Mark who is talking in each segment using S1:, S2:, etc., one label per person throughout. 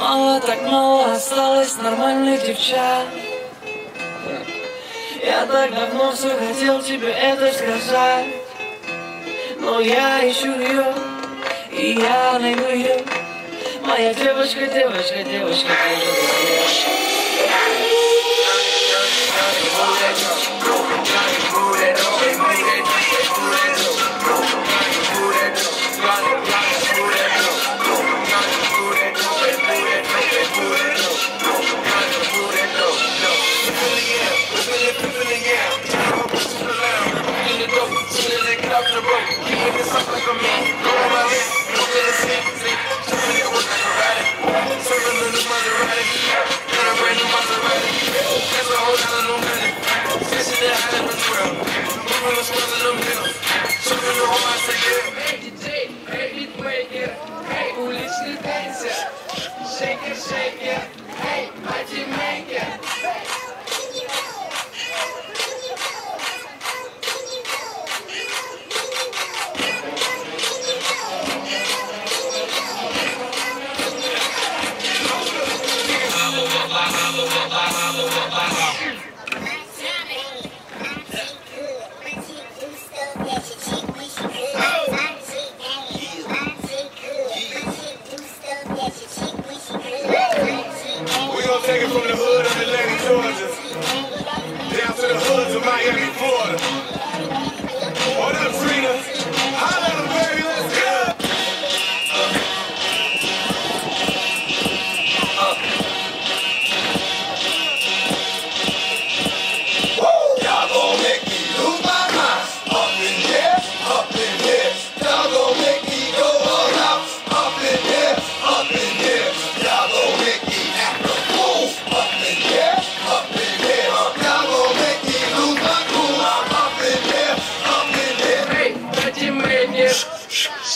S1: Мало так мало осталось нормальных девчат. Я так давно все хотел тебе это сказать. Но я ищу ее, и я найду ее Моя девочка, девочка, девочка, девочка
S2: уличный танцер, шейкер, шейкер, эй,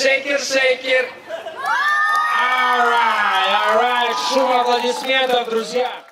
S2: Шейкер, шейкер.
S3: Alright, alright, шум аплодисментов, друзья.